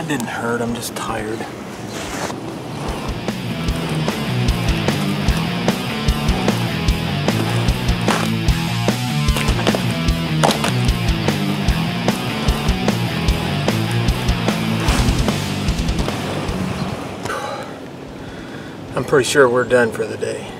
That didn't hurt, I'm just tired. I'm pretty sure we're done for the day.